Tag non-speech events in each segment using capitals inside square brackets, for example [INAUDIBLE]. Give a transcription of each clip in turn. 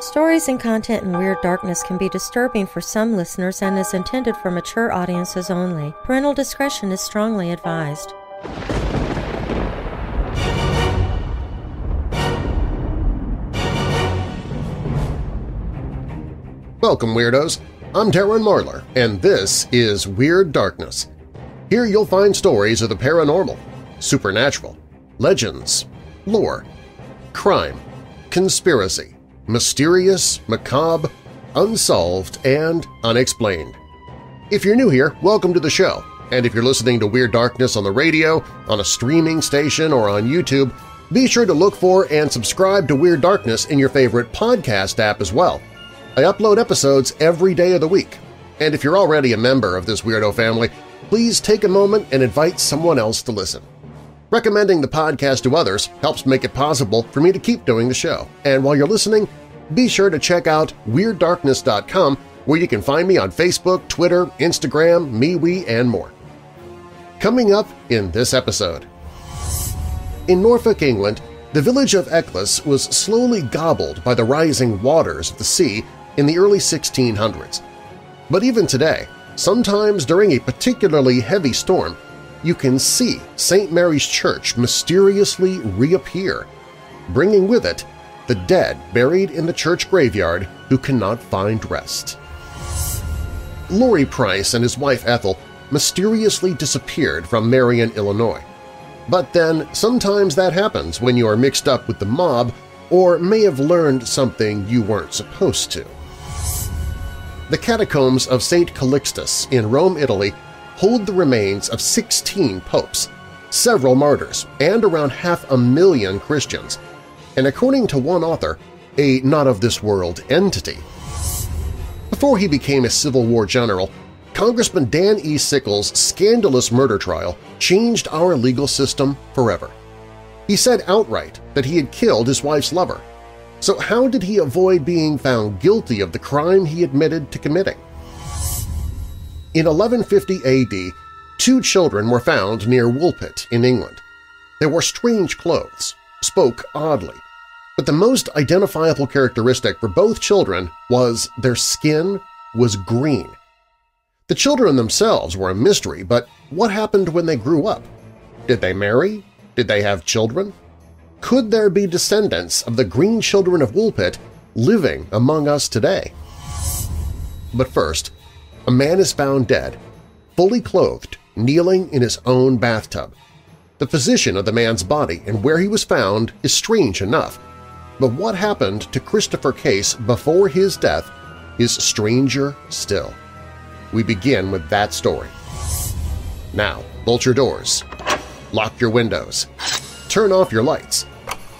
Stories and content in Weird Darkness can be disturbing for some listeners and is intended for mature audiences only. Parental discretion is strongly advised. Welcome, Weirdos! I'm Darren Marlar, and this is Weird Darkness. Here you'll find stories of the paranormal, supernatural, legends, lore, crime, conspiracy, mysterious, macabre, unsolved, and unexplained. If you're new here, welcome to the show, and if you're listening to Weird Darkness on the radio, on a streaming station, or on YouTube, be sure to look for and subscribe to Weird Darkness in your favorite podcast app as well. I upload episodes every day of the week, and if you're already a member of this weirdo family, please take a moment and invite someone else to listen. Recommending the podcast to others helps make it possible for me to keep doing the show, and while you're listening, be sure to check out WeirdDarkness.com where you can find me on Facebook, Twitter, Instagram, MeWe, and more. Coming up in this episode. In Norfolk, England, the village of Eccles was slowly gobbled by the rising waters of the sea in the early 1600s. But even today, sometimes during a particularly heavy storm, you can see St. Mary's Church mysteriously reappear, bringing with it the dead buried in the church graveyard who cannot find rest. Lory Price and his wife Ethel mysteriously disappeared from Marion, Illinois. But then sometimes that happens when you are mixed up with the mob or may have learned something you weren't supposed to. The catacombs of St. Callixtus in Rome, Italy hold the remains of 16 popes, several martyrs, and around half a million Christians, and according to one author, a not-of-this-world entity. Before he became a Civil War general, Congressman Dan E. Sickles' scandalous murder trial changed our legal system forever. He said outright that he had killed his wife's lover. So how did he avoid being found guilty of the crime he admitted to committing? In 1150 AD, two children were found near Woolpit in England. They wore strange clothes, spoke oddly, but the most identifiable characteristic for both children was their skin was green. The children themselves were a mystery, but what happened when they grew up? Did they marry? Did they have children? Could there be descendants of the green children of Woolpit living among us today? But first, a man is found dead, fully clothed, kneeling in his own bathtub. The position of the man's body and where he was found is strange enough, but what happened to Christopher Case before his death is stranger still. We begin with that story. Now, bolt your doors, lock your windows, turn off your lights,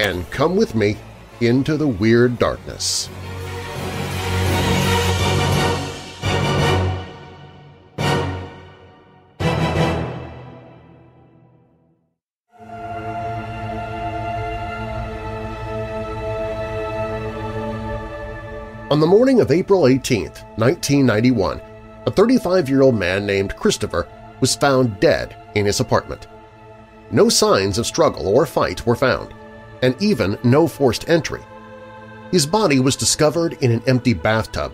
and come with me into the weird darkness. On the morning of April 18, 1991, a 35-year-old man named Christopher was found dead in his apartment. No signs of struggle or fight were found, and even no forced entry. His body was discovered in an empty bathtub,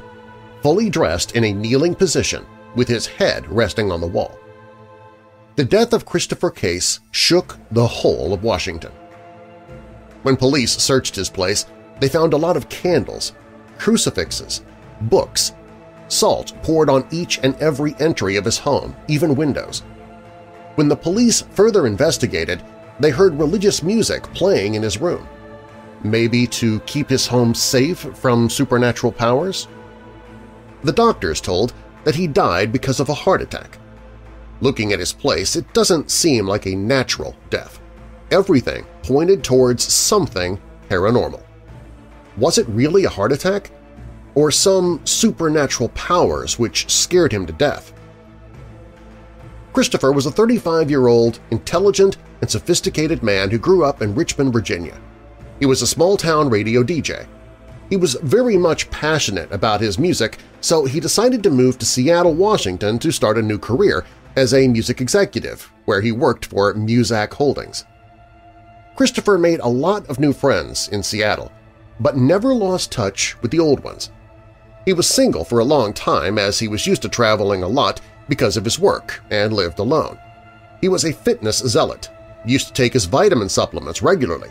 fully dressed in a kneeling position with his head resting on the wall. The death of Christopher Case shook the whole of Washington. When police searched his place, they found a lot of candles, crucifixes, books, salt poured on each and every entry of his home, even windows. When the police further investigated, they heard religious music playing in his room. Maybe to keep his home safe from supernatural powers? The doctors told that he died because of a heart attack. Looking at his place, it doesn't seem like a natural death. Everything pointed towards something paranormal. Was it really a heart attack? Or some supernatural powers which scared him to death? Christopher was a 35-year-old, intelligent, and sophisticated man who grew up in Richmond, Virginia. He was a small-town radio DJ. He was very much passionate about his music, so he decided to move to Seattle, Washington to start a new career as a music executive, where he worked for Muzak Holdings. Christopher made a lot of new friends in Seattle, but never lost touch with the old ones. He was single for a long time as he was used to traveling a lot because of his work and lived alone. He was a fitness zealot, used to take his vitamin supplements regularly.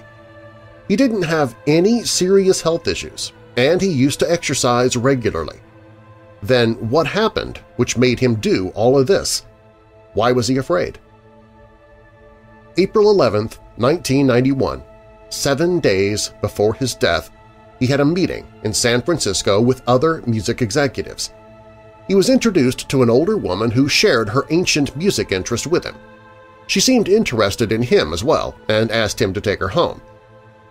He didn't have any serious health issues, and he used to exercise regularly. Then what happened which made him do all of this? Why was he afraid? April 11, 1991, seven days before his death, he had a meeting in San Francisco with other music executives. He was introduced to an older woman who shared her ancient music interest with him. She seemed interested in him as well and asked him to take her home.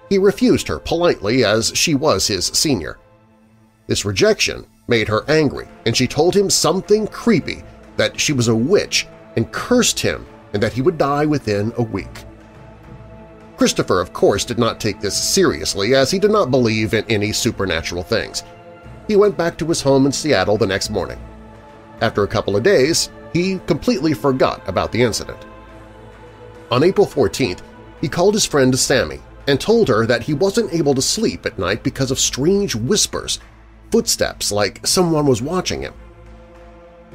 He refused her politely as she was his senior. This rejection made her angry, and she told him something creepy, that she was a witch and cursed him and that he would die within a week. Christopher, of course, did not take this seriously as he did not believe in any supernatural things. He went back to his home in Seattle the next morning. After a couple of days, he completely forgot about the incident. On April 14th, he called his friend Sammy and told her that he wasn't able to sleep at night because of strange whispers, footsteps like someone was watching him.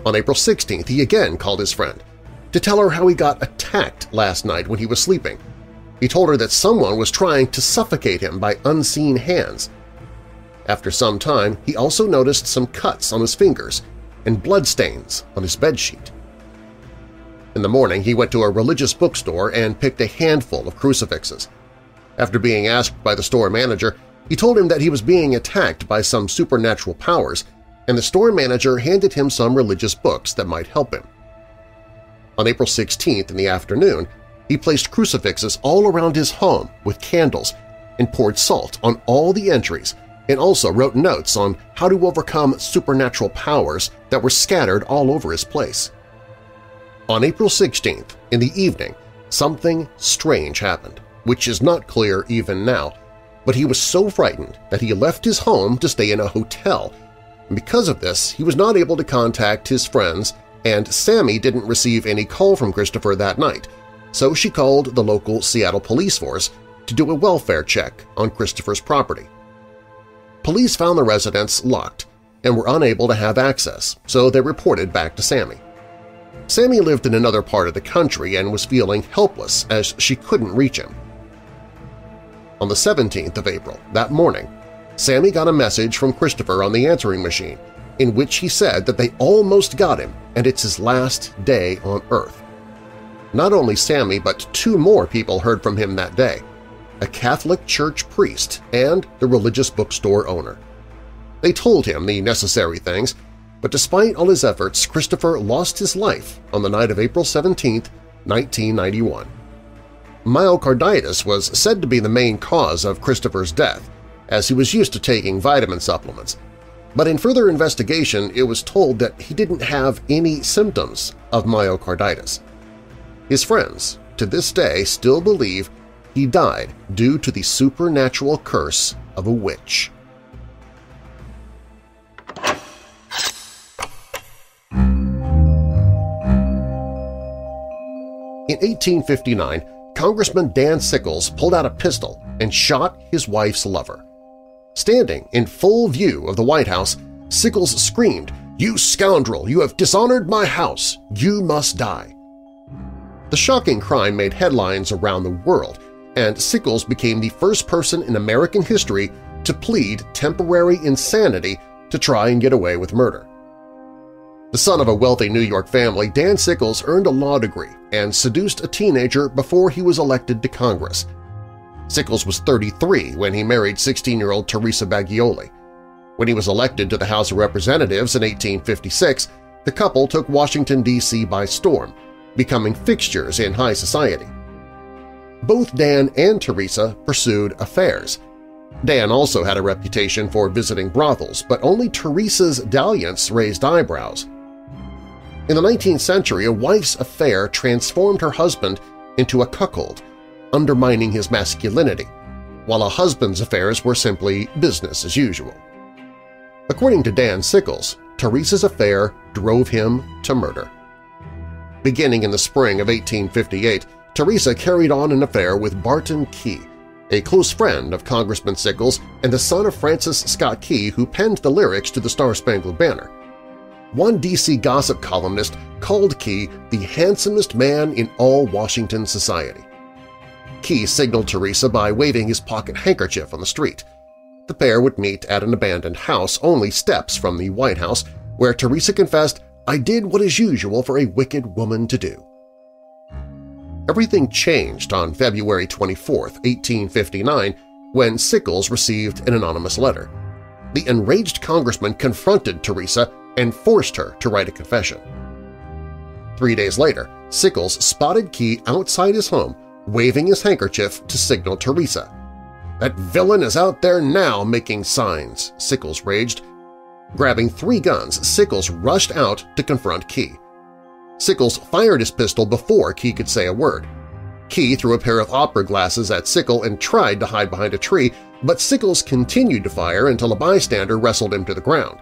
On April 16th, he again called his friend to tell her how he got attacked last night when he was sleeping he told her that someone was trying to suffocate him by unseen hands. After some time, he also noticed some cuts on his fingers and bloodstains on his bedsheet. In the morning, he went to a religious bookstore and picked a handful of crucifixes. After being asked by the store manager, he told him that he was being attacked by some supernatural powers, and the store manager handed him some religious books that might help him. On April 16th in the afternoon, he placed crucifixes all around his home with candles and poured salt on all the entries and also wrote notes on how to overcome supernatural powers that were scattered all over his place. On April 16th, in the evening, something strange happened, which is not clear even now, but he was so frightened that he left his home to stay in a hotel. And because of this, he was not able to contact his friends and Sammy didn't receive any call from Christopher that night, so she called the local Seattle police force to do a welfare check on Christopher's property. Police found the residence locked and were unable to have access, so they reported back to Sammy. Sammy lived in another part of the country and was feeling helpless as she couldn't reach him. On the 17th of April, that morning, Sammy got a message from Christopher on the answering machine in which he said that they almost got him and it's his last day on Earth. Not only Sammy, but two more people heard from him that day – a Catholic church priest and the religious bookstore owner. They told him the necessary things, but despite all his efforts, Christopher lost his life on the night of April 17, 1991. Myocarditis was said to be the main cause of Christopher's death, as he was used to taking vitamin supplements, but in further investigation it was told that he didn't have any symptoms of myocarditis. His friends, to this day, still believe he died due to the supernatural curse of a witch. In 1859, Congressman Dan Sickles pulled out a pistol and shot his wife's lover. Standing in full view of the White House, Sickles screamed, "'You scoundrel! You have dishonored my house! You must die!' The shocking crime made headlines around the world, and Sickles became the first person in American history to plead temporary insanity to try and get away with murder. The son of a wealthy New York family, Dan Sickles earned a law degree and seduced a teenager before he was elected to Congress. Sickles was 33 when he married 16-year-old Teresa Bagioli. When he was elected to the House of Representatives in 1856, the couple took Washington, D.C. by storm, becoming fixtures in high society. Both Dan and Teresa pursued affairs. Dan also had a reputation for visiting brothels, but only Teresa's dalliance raised eyebrows. In the 19th century, a wife's affair transformed her husband into a cuckold, undermining his masculinity, while a husband's affairs were simply business as usual. According to Dan Sickles, Teresa's affair drove him to murder. Beginning in the spring of 1858, Teresa carried on an affair with Barton Key, a close friend of Congressman Sickles and the son of Francis Scott Key who penned the lyrics to the Star-Spangled Banner. One D.C. gossip columnist called Key the handsomest man in all Washington society. Key signaled Teresa by waving his pocket handkerchief on the street. The pair would meet at an abandoned house only steps from the White House, where Teresa confessed, I did what is usual for a wicked woman to do. Everything changed on February 24, 1859, when Sickles received an anonymous letter. The enraged congressman confronted Teresa and forced her to write a confession. Three days later, Sickles spotted Key outside his home, waving his handkerchief to signal Teresa. That villain is out there now making signs, Sickles raged. Grabbing three guns, Sickles rushed out to confront Key. Sickles fired his pistol before Key could say a word. Key threw a pair of opera glasses at Sickle and tried to hide behind a tree, but Sickles continued to fire until a bystander wrestled him to the ground.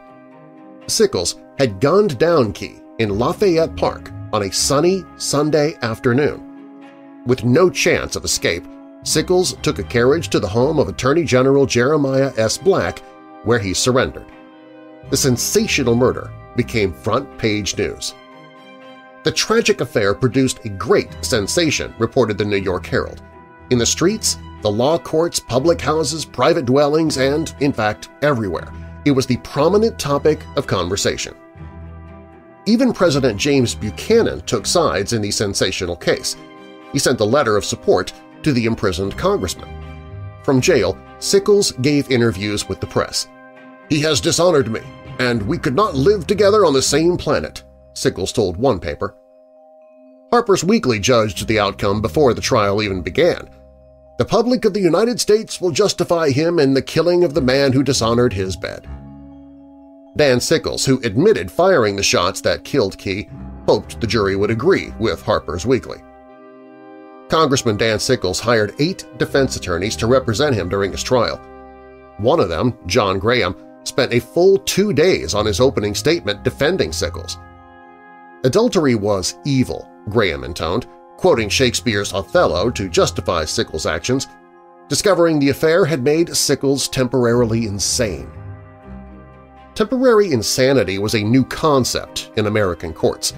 Sickles had gunned down Key in Lafayette Park on a sunny Sunday afternoon. With no chance of escape, Sickles took a carriage to the home of Attorney General Jeremiah S. Black, where he surrendered. The sensational murder became front-page news. The tragic affair produced a great sensation, reported the New York Herald. In the streets, the law courts, public houses, private dwellings, and, in fact, everywhere, it was the prominent topic of conversation. Even President James Buchanan took sides in the sensational case. He sent a letter of support to the imprisoned congressman. From jail, Sickles gave interviews with the press. He has dishonored me, and we could not live together on the same planet, Sickles told one paper. Harper's Weekly judged the outcome before the trial even began. The public of the United States will justify him in the killing of the man who dishonored his bed. Dan Sickles, who admitted firing the shots that killed Key, hoped the jury would agree with Harper's Weekly. Congressman Dan Sickles hired eight defense attorneys to represent him during his trial. One of them, John Graham, spent a full two days on his opening statement defending Sickles. Adultery was evil, Graham intoned, quoting Shakespeare's Othello to justify Sickles' actions. Discovering the affair had made Sickles temporarily insane. Temporary insanity was a new concept in American courts.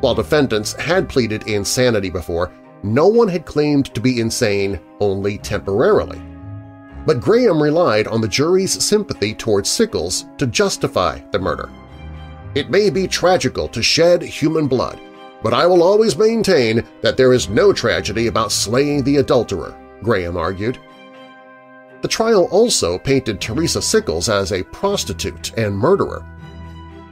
While defendants had pleaded insanity before, no one had claimed to be insane only temporarily. But Graham relied on the jury's sympathy towards Sickles to justify the murder. It may be tragical to shed human blood, but I will always maintain that there is no tragedy about slaying the adulterer, Graham argued. The trial also painted Teresa Sickles as a prostitute and murderer.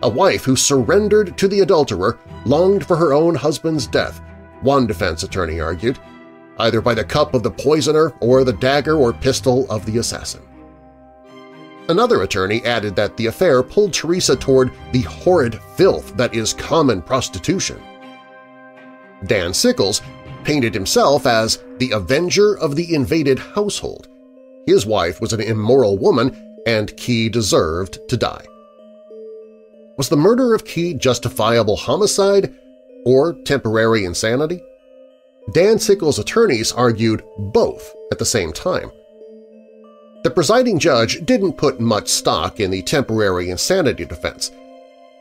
A wife who surrendered to the adulterer longed for her own husband's death, one defense attorney argued, either by the cup of the poisoner or the dagger or pistol of the assassin. Another attorney added that the affair pulled Teresa toward the horrid filth that is common prostitution. Dan Sickles painted himself as the avenger of the invaded household. His wife was an immoral woman and Key deserved to die. Was the murder of Key justifiable homicide or temporary insanity? Dan Sickles' attorneys argued both at the same time. The presiding judge didn't put much stock in the temporary insanity defense.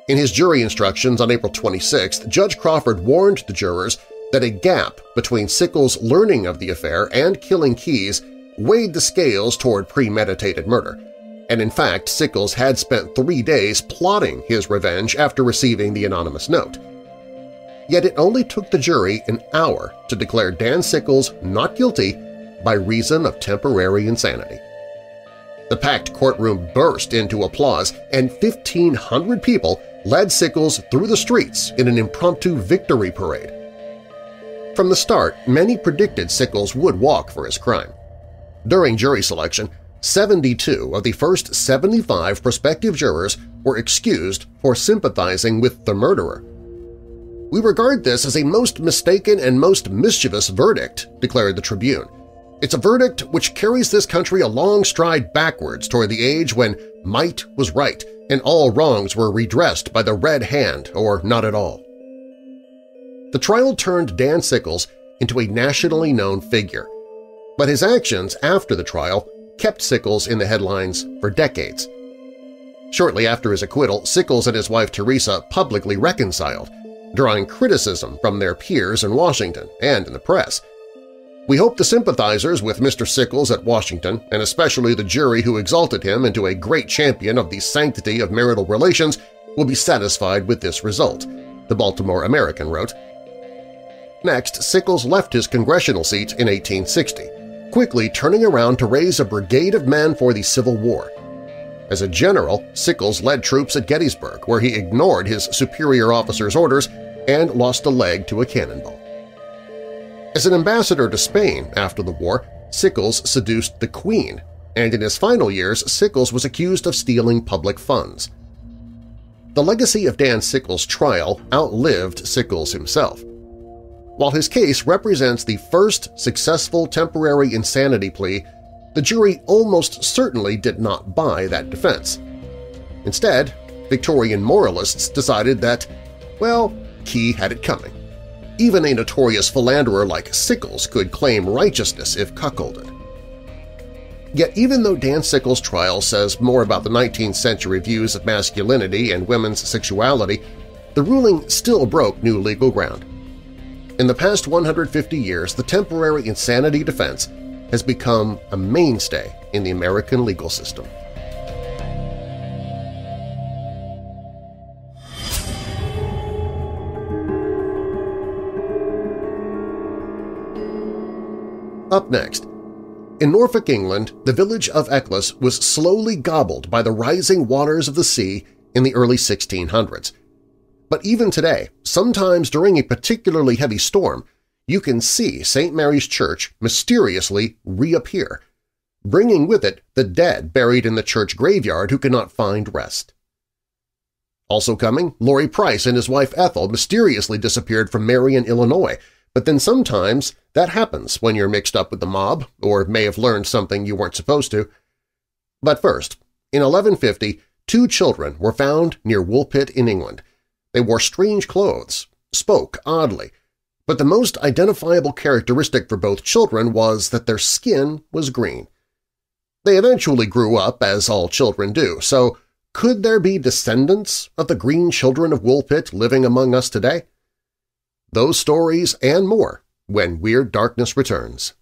In his jury instructions on April 26, Judge Crawford warned the jurors that a gap between Sickles' learning of the affair and killing Keys weighed the scales toward premeditated murder, and in fact Sickles had spent three days plotting his revenge after receiving the anonymous note. Yet it only took the jury an hour to declare Dan Sickles not guilty by reason of temporary insanity. The packed courtroom burst into applause, and 1,500 people led Sickles through the streets in an impromptu victory parade. From the start, many predicted Sickles would walk for his crime. During jury selection, 72 of the first 75 prospective jurors were excused for sympathizing with the murderer. We regard this as a most mistaken and most mischievous verdict, declared the Tribune, it's a verdict which carries this country a long stride backwards toward the age when might was right and all wrongs were redressed by the red hand or not at all. The trial turned Dan Sickles into a nationally known figure. But his actions after the trial kept Sickles in the headlines for decades. Shortly after his acquittal, Sickles and his wife Teresa publicly reconciled, drawing criticism from their peers in Washington and in the press. We hope the sympathizers with Mr. Sickles at Washington, and especially the jury who exalted him into a great champion of the sanctity of marital relations, will be satisfied with this result, the Baltimore American wrote. Next, Sickles left his congressional seat in 1860, quickly turning around to raise a brigade of men for the Civil War. As a general, Sickles led troops at Gettysburg, where he ignored his superior officer's orders and lost a leg to a cannonball. As an ambassador to Spain after the war, Sickles seduced the Queen, and in his final years Sickles was accused of stealing public funds. The legacy of Dan Sickles' trial outlived Sickles himself. While his case represents the first successful temporary insanity plea the jury almost certainly did not buy that defense. Instead, Victorian moralists decided that, well, Key had it coming. Even a notorious philanderer like Sickles could claim righteousness if cuckolded. Yet even though Dan Sickles' trial says more about the 19th century views of masculinity and women's sexuality, the ruling still broke new legal ground. In the past 150 years, the temporary insanity defense has become a mainstay in the American legal system. Up next, in Norfolk, England, the village of Eccles was slowly gobbled by the rising waters of the sea in the early 1600s. But even today, sometimes during a particularly heavy storm, you can see St. Mary's Church mysteriously reappear, bringing with it the dead buried in the church graveyard who cannot find rest. Also coming, Lory Price and his wife Ethel mysteriously disappeared from Marion, Illinois, but then sometimes that happens when you're mixed up with the mob or may have learned something you weren't supposed to. But first, in 1150, two children were found near Woolpit in England. They wore strange clothes, spoke oddly, but the most identifiable characteristic for both children was that their skin was green. They eventually grew up, as all children do, so could there be descendants of the green children of Woolpit living among us today? Those stories and more when Weird Darkness returns.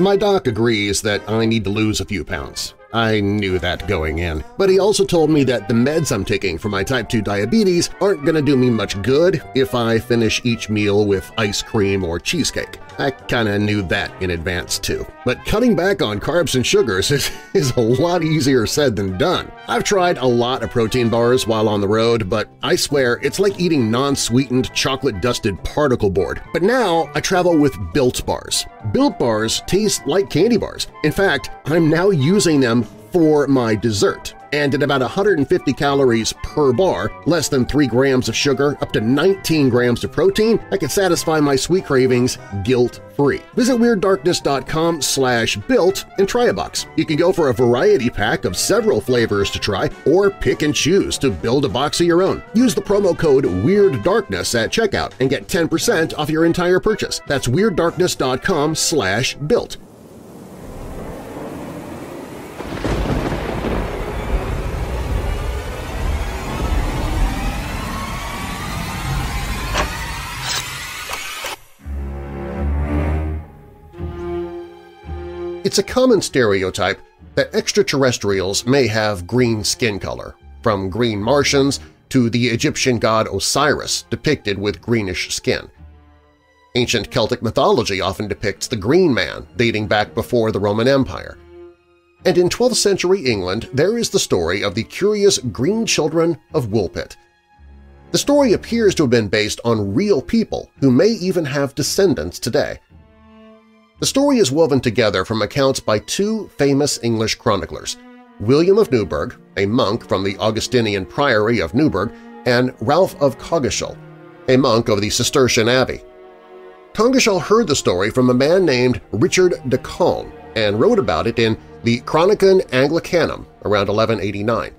My doc agrees that I need to lose a few pounds. I knew that going in. But he also told me that the meds I'm taking for my type 2 diabetes aren't going to do me much good if I finish each meal with ice cream or cheesecake. I kinda knew that in advance too. But cutting back on carbs and sugars [LAUGHS] is, is a lot easier said than done. I've tried a lot of protein bars while on the road, but I swear it's like eating non-sweetened chocolate-dusted particle board. But now I travel with Built Bars. Built Bars taste like candy bars. In fact, I'm now using them for my dessert and at about 150 calories per bar, less than 3 grams of sugar, up to 19 grams of protein, I can satisfy my sweet cravings guilt-free. Visit WeirdDarkness.com slash built and try a box. You can go for a variety pack of several flavors to try or pick and choose to build a box of your own. Use the promo code WeirdDarkness at checkout and get 10% off your entire purchase. That's WeirdDarkness.com slash built. It's a common stereotype that extraterrestrials may have green skin color, from green Martians to the Egyptian god Osiris depicted with greenish skin. Ancient Celtic mythology often depicts the Green Man dating back before the Roman Empire. And in 12th century England there is the story of the curious Green Children of Woolpit. The story appears to have been based on real people who may even have descendants today – the story is woven together from accounts by two famous English chroniclers, William of Newburgh, a monk from the Augustinian Priory of Newburgh, and Ralph of Coggeshall, a monk of the Cistercian Abbey. Coggeshall heard the story from a man named Richard de Calne and wrote about it in the Chronicon Anglicanum around 1189.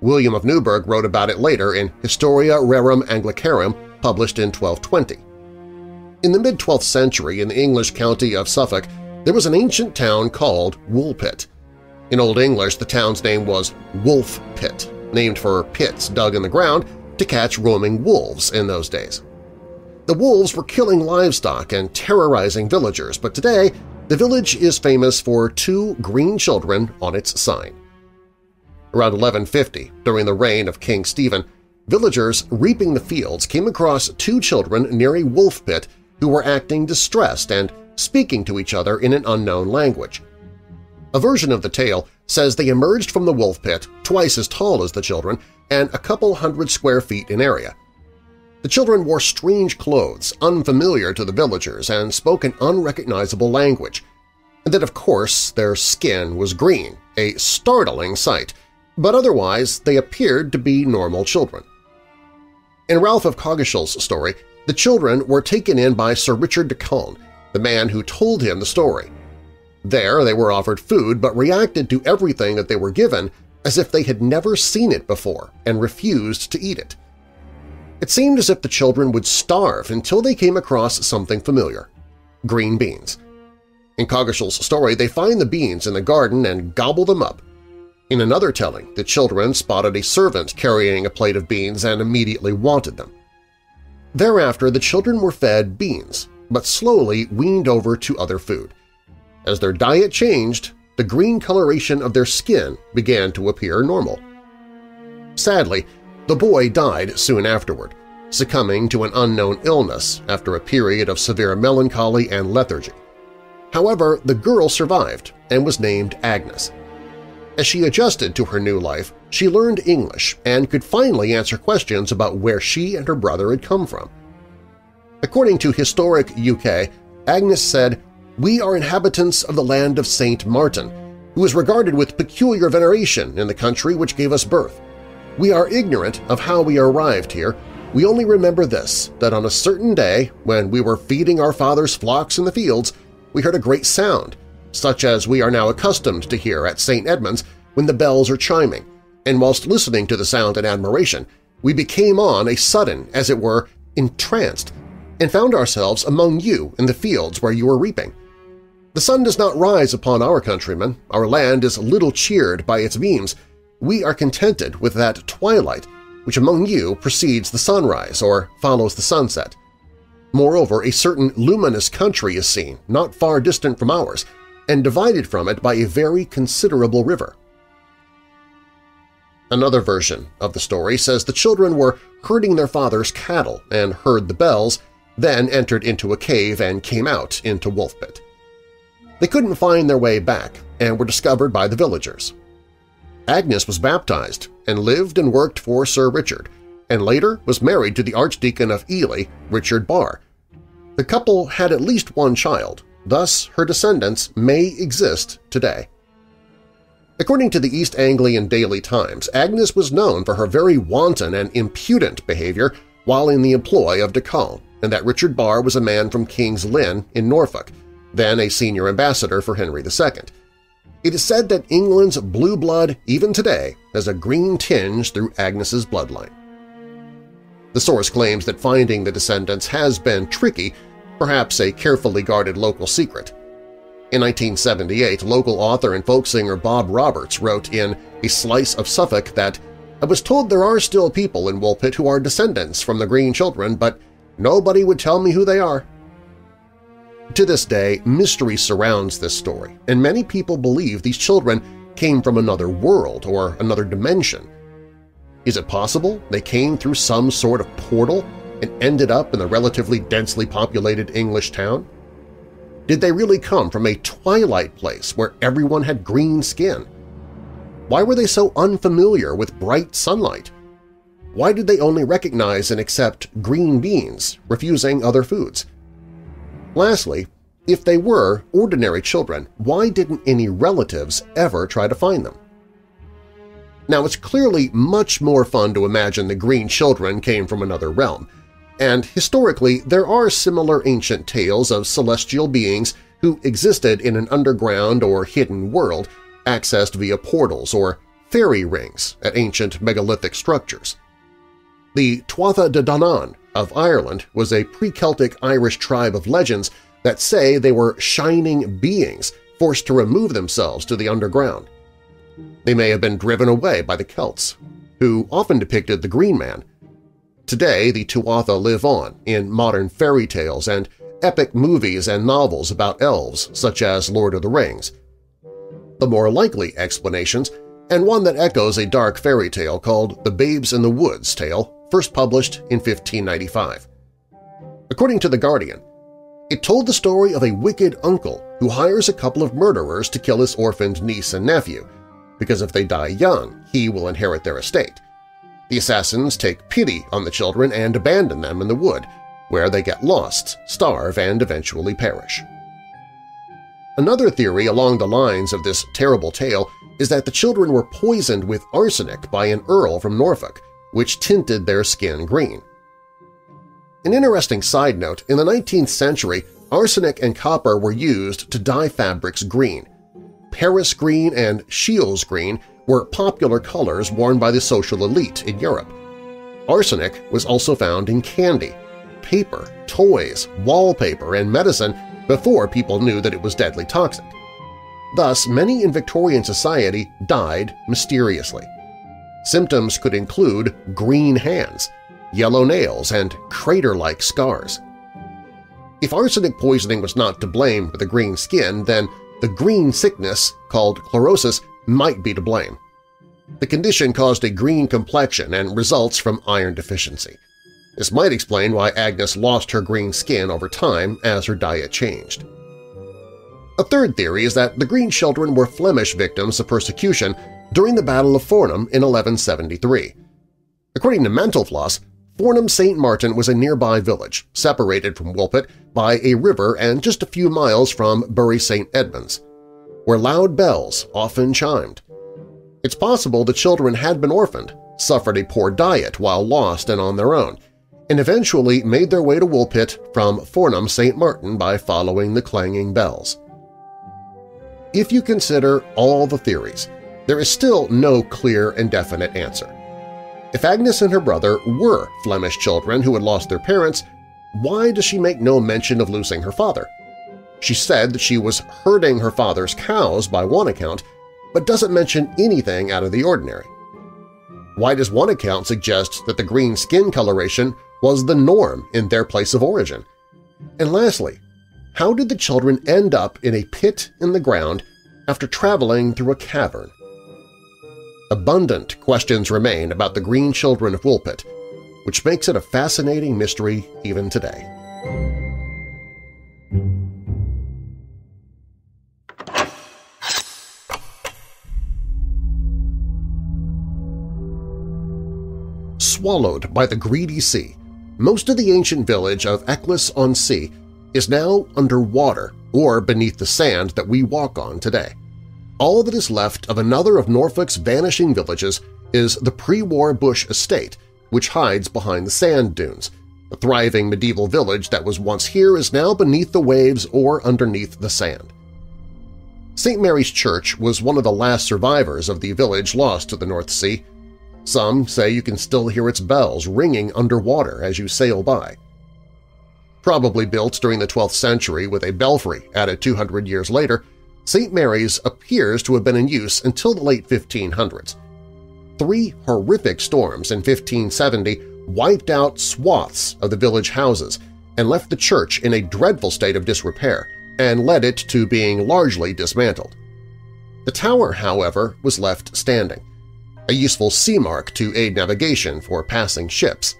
William of Newburgh wrote about it later in Historia Rerum Anglicarum published in 1220. In the mid-12th century in the English county of Suffolk, there was an ancient town called Woolpit. In Old English, the town's name was Wolf Pit, named for pits dug in the ground to catch roaming wolves in those days. The wolves were killing livestock and terrorizing villagers, but today the village is famous for two green children on its sign. Around 1150, during the reign of King Stephen, villagers reaping the fields came across two children near a wolf pit who were acting distressed and speaking to each other in an unknown language. A version of the tale says they emerged from the wolf pit twice as tall as the children and a couple hundred square feet in area. The children wore strange clothes, unfamiliar to the villagers, and spoke an unrecognizable language. And that, of course, their skin was green, a startling sight, but otherwise they appeared to be normal children. In Ralph of Coggeshall's story, the children were taken in by Sir Richard de Calne, the man who told him the story. There they were offered food but reacted to everything that they were given as if they had never seen it before and refused to eat it. It seemed as if the children would starve until they came across something familiar – green beans. In Coggeshall's story, they find the beans in the garden and gobble them up. In another telling, the children spotted a servant carrying a plate of beans and immediately wanted them. Thereafter, the children were fed beans, but slowly weaned over to other food. As their diet changed, the green coloration of their skin began to appear normal. Sadly, the boy died soon afterward, succumbing to an unknown illness after a period of severe melancholy and lethargy. However, the girl survived and was named Agnes. As she adjusted to her new life, she learned English and could finally answer questions about where she and her brother had come from. According to Historic UK, Agnes said, "'We are inhabitants of the land of St. Martin, who is regarded with peculiar veneration in the country which gave us birth. We are ignorant of how we arrived here. We only remember this, that on a certain day, when we were feeding our father's flocks in the fields, we heard a great sound, such as we are now accustomed to hear at St. Edmund's when the bells are chiming, and whilst listening to the sound in admiration, we became on a sudden, as it were, entranced, and found ourselves among you in the fields where you were reaping. The sun does not rise upon our countrymen, our land is little cheered by its beams, we are contented with that twilight which among you precedes the sunrise or follows the sunset. Moreover, a certain luminous country is seen, not far distant from ours, and divided from it by a very considerable river. Another version of the story says the children were herding their father's cattle and heard the bells, then entered into a cave and came out into Wolfpit. They couldn't find their way back and were discovered by the villagers. Agnes was baptized and lived and worked for Sir Richard, and later was married to the Archdeacon of Ely, Richard Barr. The couple had at least one child, thus her descendants may exist today. According to the East Anglian Daily Times, Agnes was known for her very wanton and impudent behavior while in the employ of de Calne, and that Richard Barr was a man from King's Lynn in Norfolk, then a senior ambassador for Henry II. It is said that England's blue blood, even today, has a green tinge through Agnes's bloodline. The source claims that finding the descendants has been tricky, perhaps a carefully guarded local secret. In 1978, local author and folk singer Bob Roberts wrote in A Slice of Suffolk that I was told there are still people in Woolpit who are descendants from the Green Children, but nobody would tell me who they are. To this day, mystery surrounds this story, and many people believe these children came from another world or another dimension. Is it possible they came through some sort of portal and ended up in the relatively densely populated English town? Did they really come from a twilight place where everyone had green skin? Why were they so unfamiliar with bright sunlight? Why did they only recognize and accept green beans, refusing other foods? Lastly, if they were ordinary children, why didn't any relatives ever try to find them? Now, it's clearly much more fun to imagine the green children came from another realm, and historically there are similar ancient tales of celestial beings who existed in an underground or hidden world accessed via portals or fairy rings at ancient megalithic structures. The Tuatha De Danann of Ireland was a pre-Celtic Irish tribe of legends that say they were shining beings forced to remove themselves to the underground. They may have been driven away by the Celts, who often depicted the Green Man. Today, the Tuatha live on in modern fairy tales and epic movies and novels about elves such as Lord of the Rings. The more likely explanations, and one that echoes a dark fairy tale called The Babes in the Woods tale, first published in 1595. According to The Guardian, it told the story of a wicked uncle who hires a couple of murderers to kill his orphaned niece and nephew, because if they die young, he will inherit their estate. The assassins take pity on the children and abandon them in the wood, where they get lost, starve, and eventually perish. Another theory along the lines of this terrible tale is that the children were poisoned with arsenic by an earl from Norfolk, which tinted their skin green. An interesting side note, in the 19th century, arsenic and copper were used to dye fabrics green. Paris green and Scheele's green were popular colors worn by the social elite in Europe. Arsenic was also found in candy, paper, toys, wallpaper, and medicine before people knew that it was deadly toxic. Thus, many in Victorian society died mysteriously. Symptoms could include green hands, yellow nails, and crater-like scars. If arsenic poisoning was not to blame for the green skin, then the green sickness, called chlorosis, might be to blame. The condition caused a green complexion and results from iron deficiency. This might explain why Agnes lost her green skin over time as her diet changed. A third theory is that the Green Children were Flemish victims of persecution during the Battle of Fornham in 1173. According to Mental Floss, Fornham St. Martin was a nearby village, separated from Woolpit by a river and just a few miles from Bury St. Edmunds, where loud bells often chimed. It's possible the children had been orphaned, suffered a poor diet while lost and on their own, and eventually made their way to Woolpit from Fornham St. Martin by following the clanging bells. If you consider all the theories, there is still no clear and definite answer. If Agnes and her brother were Flemish children who had lost their parents, why does she make no mention of losing her father? She said that she was herding her father's cows by one account, but doesn't mention anything out of the ordinary. Why does one account suggest that the green skin coloration was the norm in their place of origin? And lastly, how did the children end up in a pit in the ground after traveling through a cavern? Abundant questions remain about the Green Children of Woolpit, which makes it a fascinating mystery even today. Swallowed by the greedy sea, most of the ancient village of Eccles-on-Sea is now underwater or beneath the sand that we walk on today. All that is left of another of Norfolk's vanishing villages is the pre-war Bush estate, which hides behind the sand dunes. The thriving medieval village that was once here is now beneath the waves or underneath the sand. St. Mary's Church was one of the last survivors of the village lost to the North Sea. Some say you can still hear its bells ringing underwater as you sail by probably built during the 12th century with a belfry added 200 years later, St. Mary's appears to have been in use until the late 1500s. Three horrific storms in 1570 wiped out swaths of the village houses and left the church in a dreadful state of disrepair and led it to being largely dismantled. The tower, however, was left standing, a useful sea mark to aid navigation for passing ships,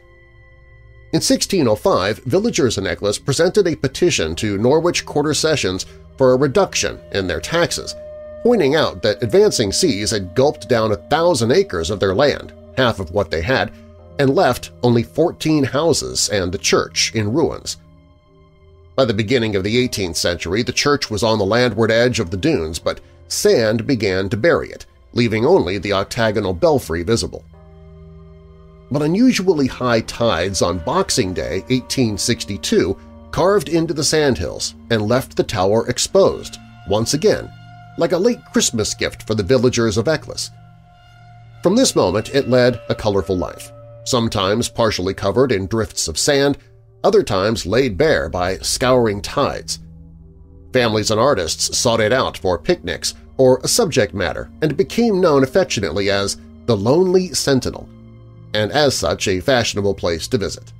in 1605, villagers in Eccles presented a petition to Norwich Quarter Sessions for a reduction in their taxes, pointing out that advancing seas had gulped down a thousand acres of their land, half of what they had, and left only 14 houses and the church in ruins. By the beginning of the 18th century, the church was on the landward edge of the dunes, but sand began to bury it, leaving only the octagonal belfry visible. but unusually high tides on Boxing Day 1862 carved into the sandhills and left the tower exposed, once again, like a late Christmas gift for the villagers of Eccles. From this moment it led a colorful life, sometimes partially covered in drifts of sand, other times laid bare by scouring tides. Families and artists sought it out for picnics or a subject matter and became known affectionately as the Lonely Sentinel, and as such a fashionable place to visit.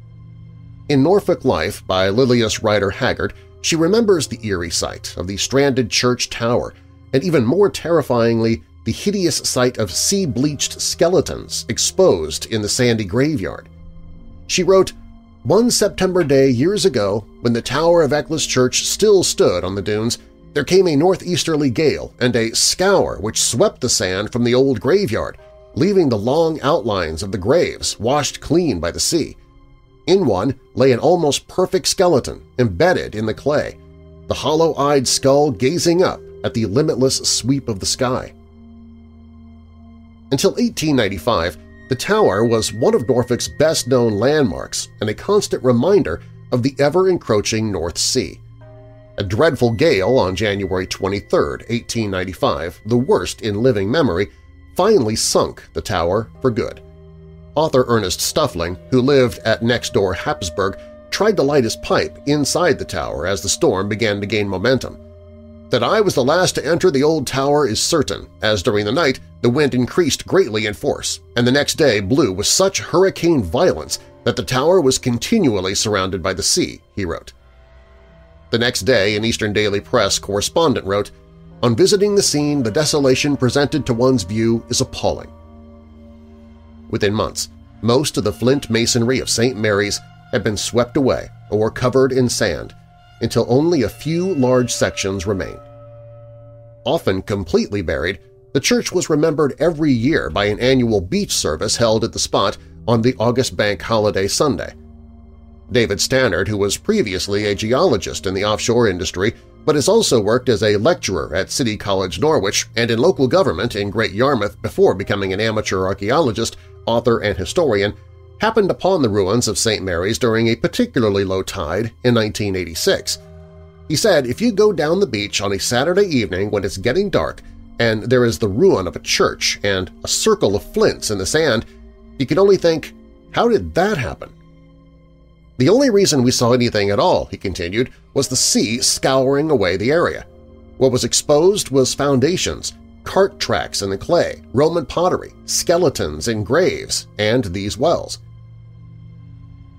In Norfolk Life by Lilias Rider Haggard, she remembers the eerie sight of the stranded church tower and even more terrifyingly the hideous sight of sea-bleached skeletons exposed in the sandy graveyard. She wrote, One September day years ago, when the tower of Eccles Church still stood on the dunes, there came a northeasterly gale and a scour which swept the sand from the old graveyard, leaving the long outlines of the graves washed clean by the sea. In one lay an almost perfect skeleton embedded in the clay, the hollow-eyed skull gazing up at the limitless sweep of the sky. Until 1895, the tower was one of Norfolk's best-known landmarks and a constant reminder of the ever-encroaching North Sea. A dreadful gale on January 23, 1895, the worst in living memory, finally sunk the tower for good. Author Ernest Suffling, who lived at next-door Happisburgh, tried to light his pipe inside the tower as the storm began to gain momentum. That I was the last to enter the old tower is certain, as during the night the wind increased greatly in force, and the next day blew with such hurricane violence that the tower was continually surrounded by the sea, he wrote. The next day, an Eastern Daily Press correspondent wrote, On visiting the scene, the desolation presented to one's view is appalling. Within months, most of the flint masonry of St. Mary's had been swept away or covered in sand, until only a few large sections remained. Often completely buried, the church was remembered every year by an annual beach service held at the spot on the August Bank holiday Sunday. David Stannard, who was previously a geologist in the offshore industry but has also worked as a lecturer at City College Norwich and in local government in Great Yarmouth before becoming an amateur archaeologist, author, and historian, happened upon the ruins of St. Mary's during a particularly low tide in 1986. He said if you go down the beach on a Saturday evening when it's getting dark and there is the ruin of a church and a circle of flints in the sand, you can only think, how did that happen? The only reason we saw anything at all, he continued, was the sea scouring away the area. What was exposed was foundations, cart tracks in the clay, Roman pottery, skeletons in graves, and these wells.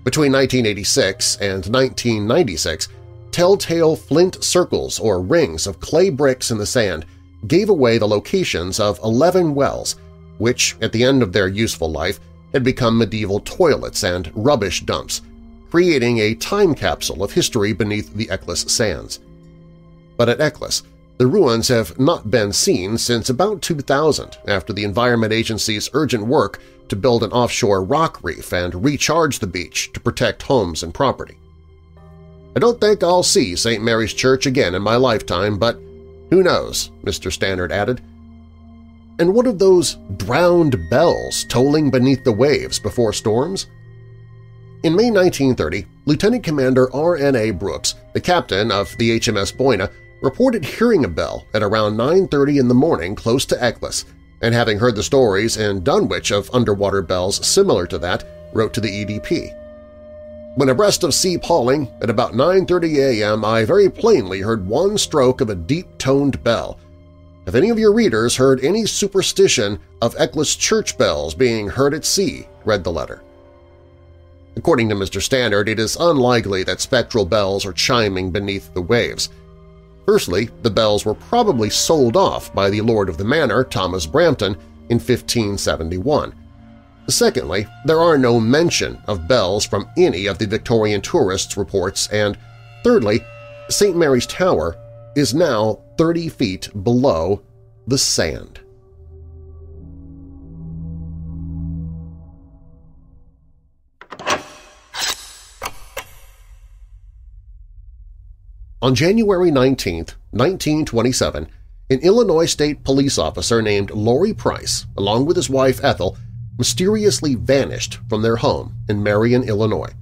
Between 1986 and 1996, telltale flint circles or rings of clay bricks in the sand gave away the locations of 11 wells, which, at the end of their useful life, had become medieval toilets and rubbish dumps, creating a time capsule of history beneath the Eccles sands. But at Eccles, the ruins have not been seen since about 2000 after the Environment Agency's urgent work to build an offshore rock reef and recharge the beach to protect homes and property. I don't think I'll see St. Mary's Church again in my lifetime, but who knows, Mr. Stannard added. And what of those drowned bells tolling beneath the waves before storms? In May 1930, Lieutenant Commander R.N.A. Brooks, the captain of the HMS Boyna, reported hearing a bell at around 9.30 in the morning close to Eccles and having heard the stories in Dunwich of underwater bells similar to that, wrote to the EDP. When abreast of Sea Palling, at about 9.30 a.m., I very plainly heard one stroke of a deep-toned bell. Have any of your readers heard any superstition of Eccles church bells being heard at sea? read the letter. According to Mr. Stannard, it is unlikely that spectral bells are chiming beneath the waves – Firstly, the bells were probably sold off by the lord of the manor, Thomas Brampton, in 1571. Secondly, there are no mention of bells from any of the Victorian tourists' reports, and thirdly, St. Mary's Tower is now 30 feet below the sand. On January 19, 1927, an Illinois state police officer named Lory Price, along with his wife Ethel, mysteriously vanished from their home in Marion, Illinois.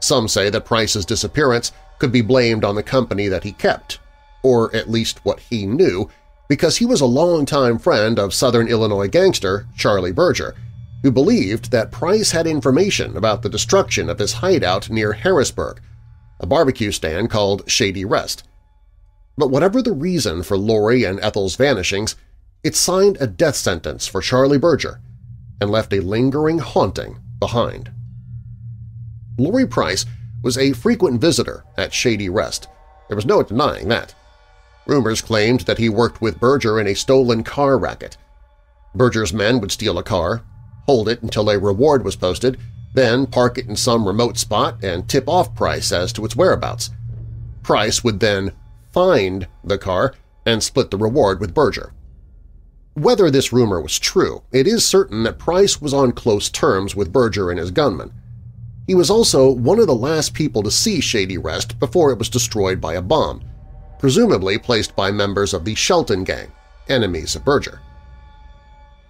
Some say that Price's disappearance could be blamed on the company that he kept, or at least what he knew, because he was a longtime friend of Southern Illinois gangster Charlie Berger, who believed that Price had information about the destruction of his hideout near Harrisburg, a barbecue stand called Shady Rest. But whatever the reason for Lory and Ethel's vanishings, it signed a death sentence for Charlie Berger and left a lingering haunting behind. Lory Price was a frequent visitor at Shady Rest. There was no denying that. Rumors claimed that he worked with Berger in a stolen car racket. Berger's men would steal a car, hold it until a reward was posted, then park it in some remote spot and tip off Price as to its whereabouts. Price would then find the car and split the reward with Berger. Whether this rumor was true, it is certain that Price was on close terms with Berger and his gunmen. He was also one of the last people to see Shady Rest before it was destroyed by a bomb, presumably placed by members of the Shelton Gang, enemies of Berger.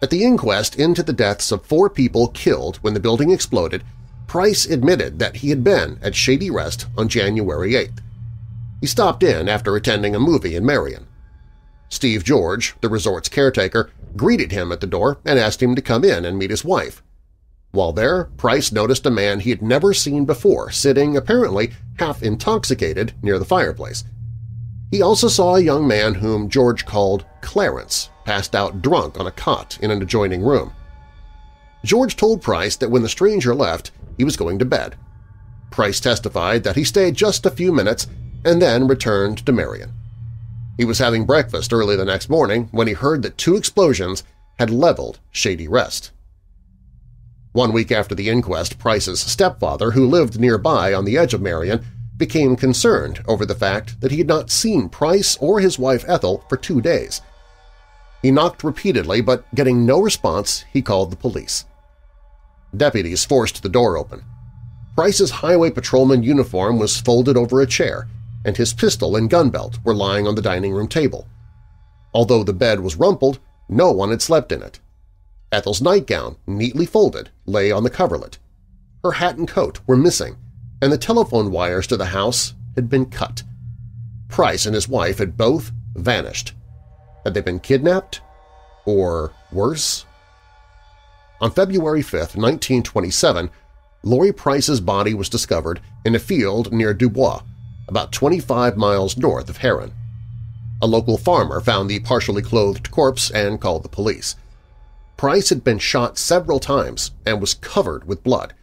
At the inquest into the deaths of four people killed when the building exploded, Price admitted that he had been at Shady Rest on January 8th. He stopped in after attending a movie in Marion. Steve George, the resort's caretaker, greeted him at the door and asked him to come in and meet his wife. While there, Price noticed a man he had never seen before sitting, apparently half intoxicated, near the fireplace. He also saw a young man whom George called Clarence passed out drunk on a cot in an adjoining room. George told Price that when the stranger left, he was going to bed. Price testified that he stayed just a few minutes and then returned to Marion. He was having breakfast early the next morning when he heard that two explosions had leveled Shady Rest. One week after the inquest, Price's stepfather, who lived nearby on the edge of Marion, became concerned over the fact that he had not seen Price or his wife Ethel for two days. He knocked repeatedly, but getting no response, he called the police. Deputies forced the door open. Price's highway patrolman uniform was folded over a chair, and his pistol and gun belt were lying on the dining room table. Although the bed was rumpled, no one had slept in it. Ethel's nightgown, neatly folded, lay on the coverlet. Her hat and coat were missing, and the telephone wires to the house had been cut. Price and his wife had both vanished. Had they been kidnapped? Or worse? On February 5, 1927, Lory Price's body was discovered in a field near Dubois, about 25 miles north of Herrin. A local farmer found the partially clothed corpse and called the police. Price had been shot several times and was covered with blood.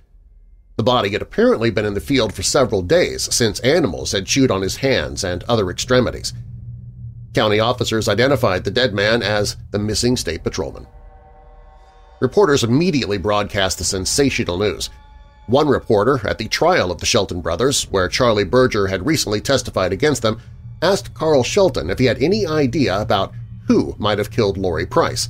The body had apparently been in the field for several days since animals had chewed on his hands and other extremities. County officers identified the dead man as the missing state patrolman. Reporters immediately broadcast the sensational news, one reporter at the trial of the Shelton brothers, where Charlie Berger had recently testified against them, asked Carl Shelton if he had any idea about who might have killed Lory Price.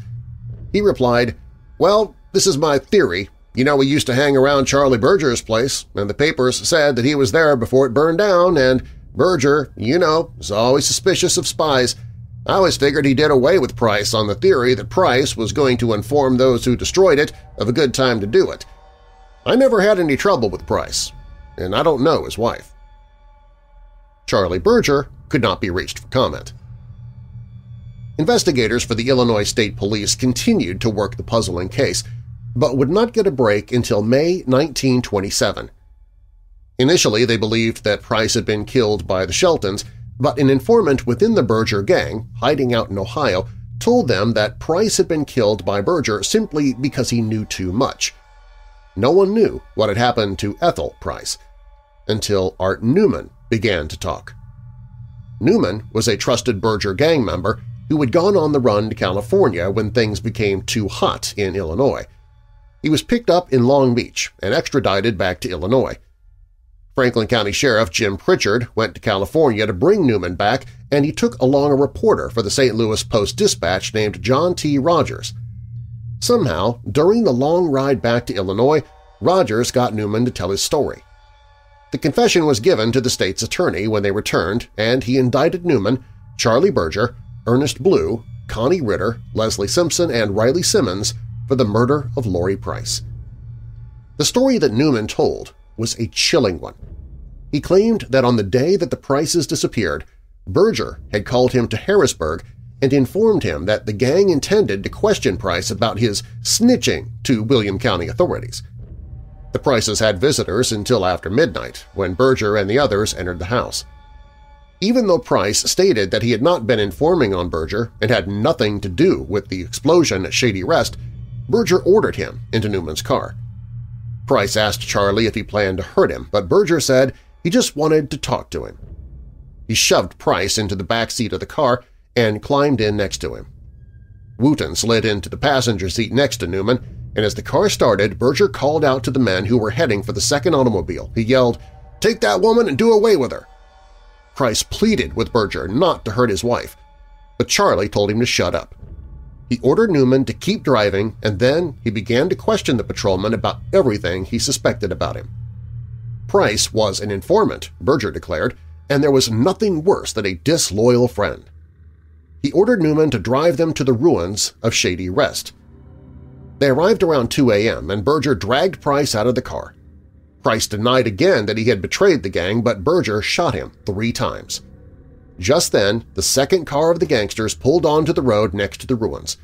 He replied, Well, this is my theory. You know, we used to hang around Charlie Berger's place, and the papers said that he was there before it burned down, and Berger, you know, is always suspicious of spies. I always figured he did away with Price on the theory that Price was going to inform those who destroyed it of a good time to do it. I never had any trouble with Price, and I don't know his wife. Charlie Berger could not be reached for comment. Investigators for the Illinois State Police continued to work the puzzling case, but would not get a break until May 1927. Initially, they believed that Price had been killed by the Sheltons, but an informant within the Berger gang, hiding out in Ohio, told them that Price had been killed by Berger simply because he knew too much – no one knew what had happened to Ethel Price until Art Newman began to talk. Newman was a trusted Berger gang member who had gone on the run to California when things became too hot in Illinois. He was picked up in Long Beach and extradited back to Illinois. Franklin County Sheriff Jim Pritchard went to California to bring Newman back, and he took along a reporter for the St. Louis Post-Dispatch named John T. Rogers. Somehow, during the long ride back to Illinois, Rogers got Newman to tell his story. The confession was given to the state's attorney when they returned, and he indicted Newman, Charlie Berger, Ernest Blue, Connie Ritter, Leslie Simpson, and Riley Simmons for the murder of Lory Price. The story that Newman told was a chilling one. He claimed that on the day that the Prices disappeared, Berger had called him to Harrisburg and informed him that the gang intended to question Price about his snitching to Williamson County authorities. The Prices had visitors until after midnight, when Berger and the others entered the house. Even though Price stated that he had not been informing on Berger and had nothing to do with the explosion at Shady Rest, Berger ordered him into Newman's car. Price asked Charlie if he planned to hurt him, but Berger said he just wanted to talk to him. He shoved Price into the back seat of the car and climbed in next to him. Wooten slid into the passenger seat next to Newman, and as the car started, Berger called out to the men who were heading for the second automobile. He yelled, "'Take that woman and do away with her!' Price pleaded with Berger not to hurt his wife, but Charlie told him to shut up. He ordered Newman to keep driving, and then he began to question the patrolman about everything he suspected about him. Price was an informant, Berger declared, and there was nothing worse than a disloyal friend. He ordered Newman to drive them to the ruins of Shady Rest. They arrived around 2 a.m., and Berger dragged Price out of the car. Price denied again that he had betrayed the gang, but Berger shot him three times. Just then, the second car of the gangsters pulled onto the road next to the ruins.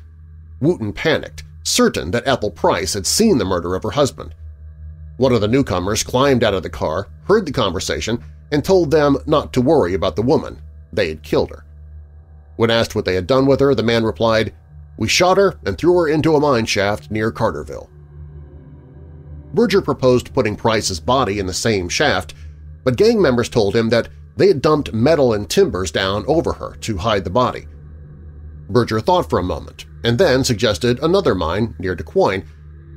Wooten panicked, certain that Ethel Price had seen the murder of her husband. One of the newcomers climbed out of the car, heard the conversation, and told them not to worry about the woman. They had killed her. When asked what they had done with her, the man replied, We shot her and threw her into a mine shaft near Carterville. Berger proposed putting Price's body in the same shaft, but gang members told him that they had dumped metal and timbers down over her to hide the body. Berger thought for a moment and then suggested another mine near DuQuoin,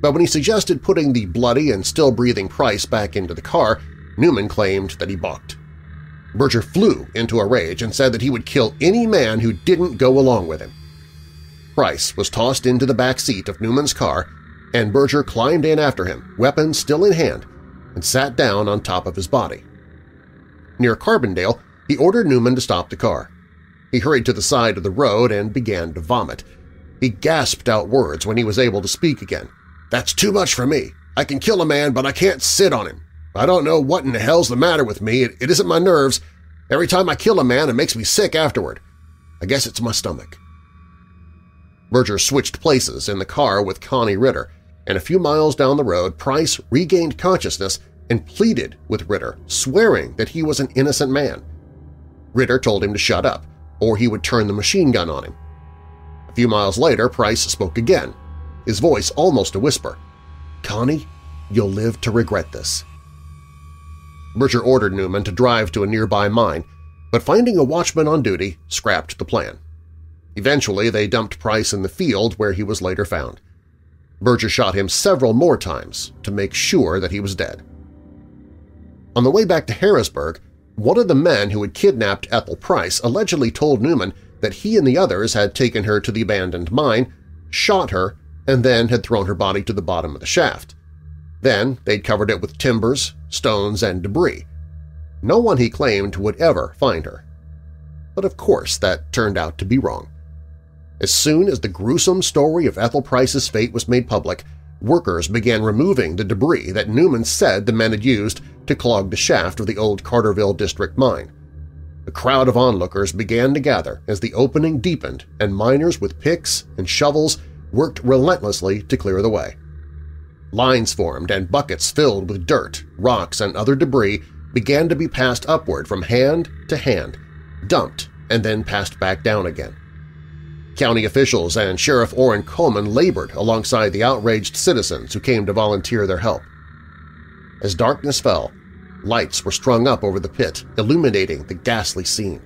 but when he suggested putting the bloody and still-breathing Price back into the car, Newman claimed that he balked. Berger flew into a rage and said that he would kill any man who didn't go along with him. Price was tossed into the back seat of Newman's car, and Berger climbed in after him, weapon still in hand, and sat down on top of his body. Near Carbondale, he ordered Newman to stop the car. He hurried to the side of the road and began to vomit. He gasped out words when he was able to speak again. "'That's too much for me. I can kill a man, but I can't sit on him. I don't know what in the hell's the matter with me. It, it isn't my nerves. Every time I kill a man, it makes me sick afterward. I guess it's my stomach. Berger switched places in the car with Connie Ritter, and a few miles down the road Price regained consciousness and pleaded with Ritter, swearing that he was an innocent man. Ritter told him to shut up, or he would turn the machine gun on him. A few miles later, Price spoke again, his voice almost a whisper. Connie, you'll live to regret this. Berger ordered Newman to drive to a nearby mine, but finding a watchman on duty scrapped the plan. Eventually, they dumped Price in the field where he was later found. Berger shot him several more times to make sure that he was dead. On the way back to Harrisburg, one of the men who had kidnapped Ethel Price allegedly told Newman that he and the others had taken her to the abandoned mine, shot her, and then had thrown her body to the bottom of the shaft. Then they'd covered it with timbers, stones, and debris. No one, he claimed, would ever find her. But of course that turned out to be wrong. As soon as the gruesome story of Ethel Price's fate was made public, workers began removing the debris that Newman said the men had used to clog the shaft of the old Carterville District mine. A crowd of onlookers began to gather as the opening deepened and miners with picks and shovels worked relentlessly to clear the way. Lines formed and buckets filled with dirt, rocks, and other debris began to be passed upward from hand to hand, dumped, and then passed back down again. County officials and Sheriff Orrin Coleman labored alongside the outraged citizens who came to volunteer their help. As darkness fell, lights were strung up over the pit, illuminating the ghastly scene.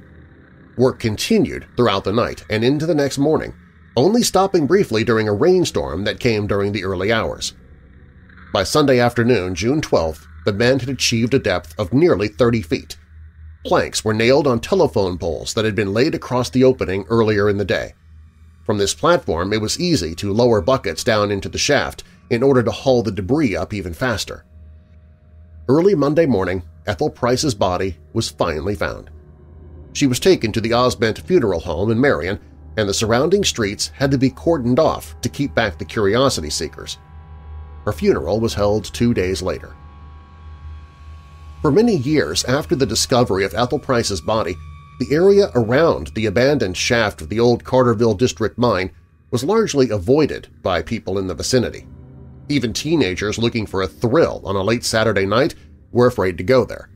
Work continued throughout the night and into the next morning, only stopping briefly during a rainstorm that came during the early hours. By Sunday afternoon, June 12th, the men had achieved a depth of nearly 30 feet. Planks were nailed on telephone poles that had been laid across the opening earlier in the day. From this platform, it was easy to lower buckets down into the shaft in order to haul the debris up even faster. Early Monday morning, Ethel Price's body was finally found. She was taken to the Osbent Funeral Home in Marion, and the surrounding streets had to be cordoned off to keep back the curiosity seekers. Her funeral was held two days later. For many years after the discovery of Ethel Price's body, the area around the abandoned shaft of the old Carterville District mine was largely avoided by people in the vicinity. Even teenagers looking for a thrill on a late Saturday night were afraid to go there.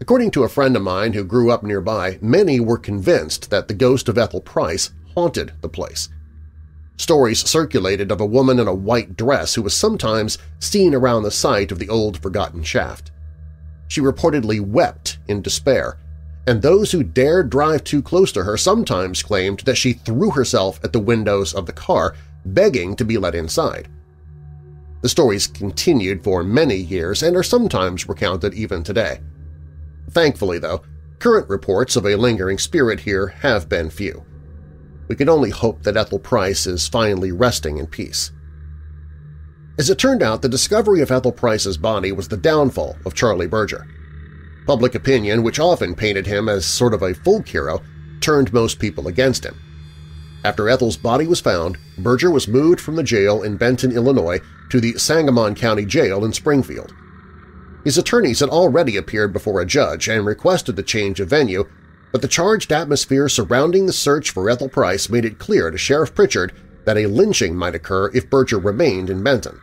According to a friend of mine who grew up nearby, many were convinced that the ghost of Ethel Price haunted the place. Stories circulated of a woman in a white dress who was sometimes seen around the site of the old forgotten shaft. She reportedly wept in despair, and those who dared drive too close to her sometimes claimed that she threw herself at the windows of the car, begging to be let inside. The stories continued for many years and are sometimes recounted even today. Thankfully, though, current reports of a lingering spirit here have been few. We can only hope that Ethel Price is finally resting in peace. As it turned out, the discovery of Ethel Price's body was the downfall of Charlie Berger. Public opinion, which often painted him as sort of a folk hero, turned most people against him. After Ethel's body was found, Berger was moved from the jail in Benton, Illinois to the Sangamon County Jail in Springfield. His attorneys had already appeared before a judge and requested the change of venue, but the charged atmosphere surrounding the search for Ethel Price made it clear to Sheriff Pritchard that a lynching might occur if Berger remained in Benton.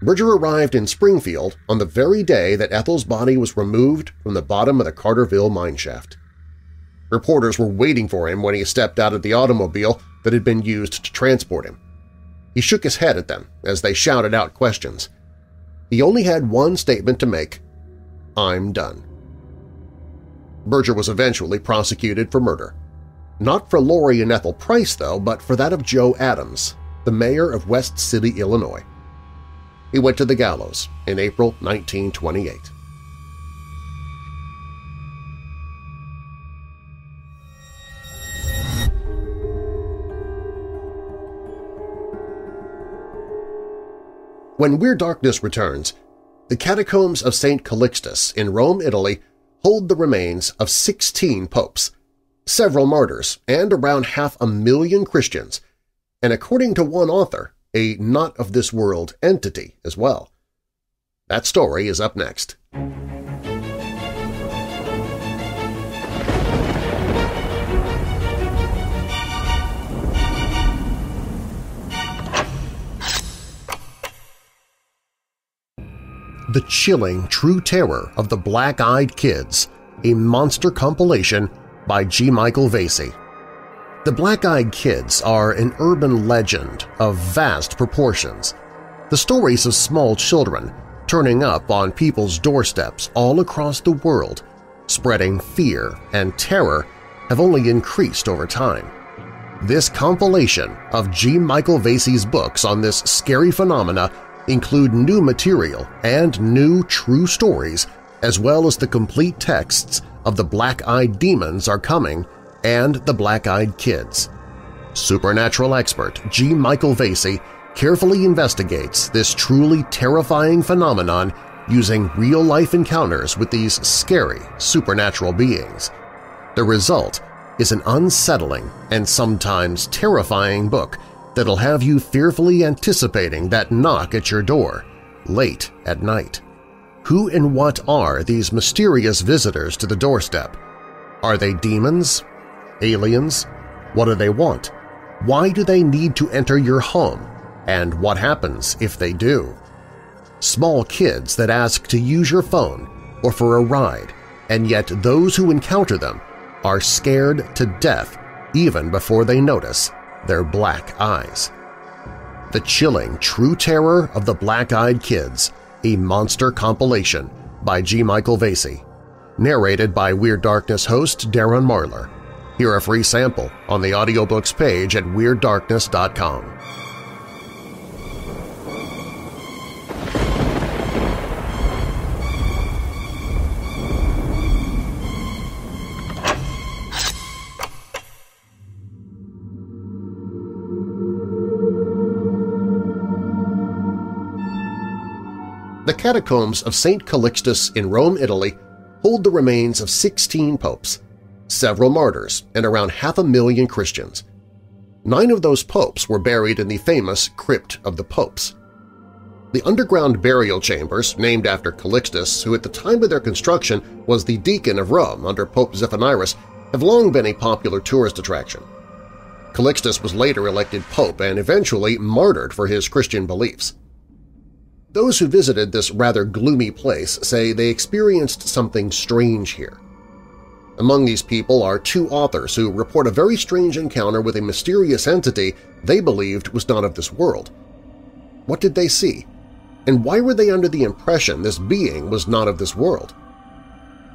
Berger arrived in Springfield on the very day that Ethel's body was removed from the bottom of the Carterville mineshaft. Reporters were waiting for him when he stepped out of the automobile that had been used to transport him. He shook his head at them as they shouted out questions. He only had one statement to make, I'm done. Berger was eventually prosecuted for murder. Not for Lory and Ethel Price, though, but for that of Joe Adams, the mayor of West City, Illinois. He went to the gallows in April 1928. When Weird Darkness returns, the catacombs of St. Callixtus in Rome, Italy hold the remains of 16 popes, several martyrs, and around half a million Christians, and according to one author, a not-of-this-world entity as well. That story is up next. The Chilling True Terror of the Black-Eyed Kids, a monster compilation by G. Michael Vasey. The Black-Eyed Kids are an urban legend of vast proportions, the stories of small children turning up on people's doorsteps all across the world, spreading fear and terror have only increased over time. This compilation of G. Michael Vasey's books on this scary phenomena include new material and new true stories as well as the complete texts of The Black-Eyed Demons Are Coming and The Black-Eyed Kids. Supernatural expert G. Michael Vasey carefully investigates this truly terrifying phenomenon using real-life encounters with these scary supernatural beings. The result is an unsettling and sometimes terrifying book that'll have you fearfully anticipating that knock at your door, late at night. Who and what are these mysterious visitors to the doorstep? Are they demons? Aliens? What do they want? Why do they need to enter your home? And what happens if they do? Small kids that ask to use your phone or for a ride, and yet those who encounter them are scared to death even before they notice their black eyes. The chilling true terror of the black-eyed kids, a monster compilation by G. Michael Vasey, narrated by Weird Darkness host Darren Marlar. Hear a free sample on the audiobooks page at WeirdDarkness.com. The catacombs of St. Callixtus in Rome, Italy hold the remains of 16 popes, several martyrs, and around half a million Christians. Nine of those popes were buried in the famous Crypt of the Popes. The underground burial chambers, named after Callixtus, who at the time of their construction was the deacon of Rome under Pope Zephyrinus, have long been a popular tourist attraction. Callixtus was later elected pope and eventually martyred for his Christian beliefs. Those who visited this rather gloomy place say they experienced something strange here. Among these people are two authors who report a very strange encounter with a mysterious entity they believed was not of this world. What did they see? And why were they under the impression this being was not of this world?